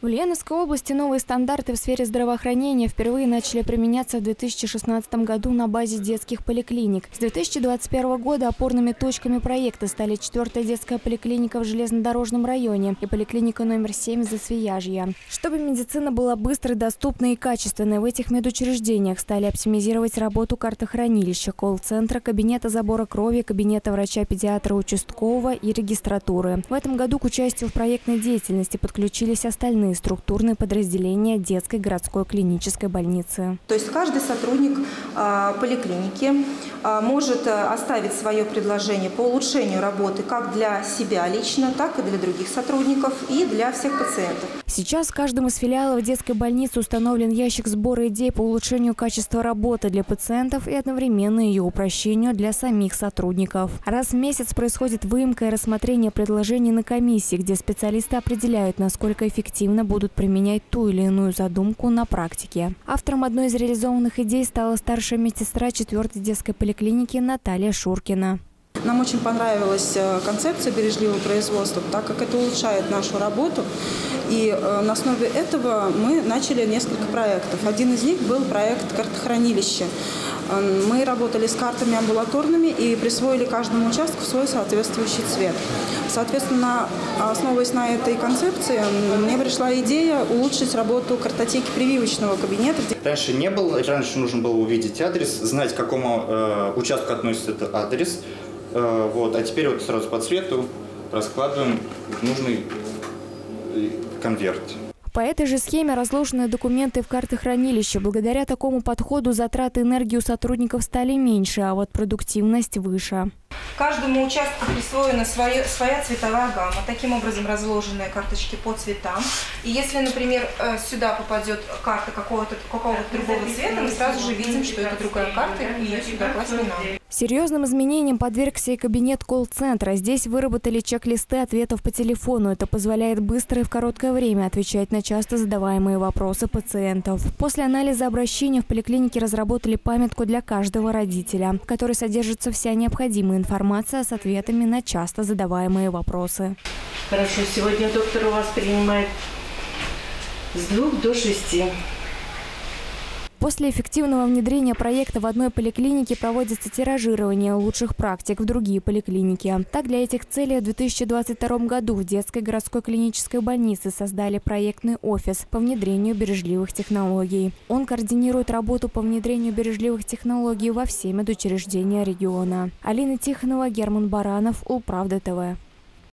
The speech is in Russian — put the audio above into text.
В Ульяновской области новые стандарты в сфере здравоохранения впервые начали применяться в 2016 году на базе детских поликлиник. С 2021 года опорными точками проекта стали четвертая детская поликлиника в железнодорожном районе и поликлиника номер 7 за Свияжья. Чтобы медицина была быстрой, доступной и качественной, в этих медучреждениях стали оптимизировать работу картохранилища, колл-центра, кабинета забора крови, кабинета врача-педиатра участкового и регистратуры. В этом году к участию в проектной деятельности подключились остальные разные структурные подразделения детской городской клинической больницы. То есть каждый сотрудник а, поликлиники а, может а, оставить свое предложение по улучшению работы как для себя лично, так и для других сотрудников и для всех пациентов. Сейчас в каждом из филиалов детской больницы установлен ящик сбора идей по улучшению качества работы для пациентов и одновременно ее упрощению для самих сотрудников. Раз в месяц происходит выемка и рассмотрение предложений на комиссии, где специалисты определяют, насколько эффективно эффективно будут применять ту или иную задумку на практике. Автором одной из реализованных идей стала старшая медсестра 4 детской поликлиники Наталья Шуркина. Нам очень понравилась э, концепция бережливого производства, так как это улучшает нашу работу. И э, на основе этого мы начали несколько проектов. Один из них был проект «Картохранилище». Мы работали с картами амбулаторными и присвоили каждому участку свой соответствующий цвет. Соответственно, основываясь на этой концепции, мне пришла идея улучшить работу картотеки прививочного кабинета. Раньше не было, раньше нужно было увидеть адрес, знать, к какому э, участку относится этот адрес. Э, вот, а теперь вот сразу по цвету раскладываем нужный э, конверт. По этой же схеме разложены документы в картохранилище. Благодаря такому подходу затраты энергии у сотрудников стали меньше, а вот продуктивность выше. Каждому участку присвоена своя, своя цветовая гамма. Таким образом разложены карточки по цветам. И если, например, э, сюда попадет карта какого-то какого другого цвета, мы сразу же видим, что это другая карта, и ее сюда класть не надо. Серьезным изменениям подвергся и кабинет колл-центра. Здесь выработали чек-листы ответов по телефону. Это позволяет быстро и в короткое время отвечать на часто задаваемые вопросы пациентов. После анализа обращения в поликлинике разработали памятку для каждого родителя, в которой содержится вся необходимая информация с ответами на часто задаваемые вопросы. Хорошо, сегодня доктор у вас принимает с двух до шести. После эффективного внедрения проекта в одной поликлинике проводится тиражирование лучших практик в другие поликлиники. Так, для этих целей в 2022 году в детской городской клинической больнице создали проектный офис по внедрению бережливых технологий. Он координирует работу по внедрению бережливых технологий во все медучреждения региона. Алина Тихонова, Герман Баранов, Улправда ТВ.